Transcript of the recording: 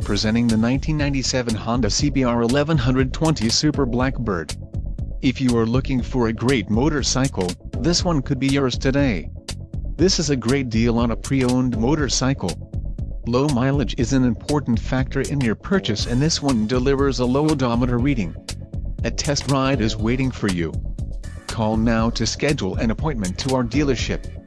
presenting the 1997 Honda CBR 1120 Super Blackbird. If you are looking for a great motorcycle, this one could be yours today. This is a great deal on a pre-owned motorcycle. Low mileage is an important factor in your purchase and this one delivers a low odometer reading. A test ride is waiting for you. Call now to schedule an appointment to our dealership.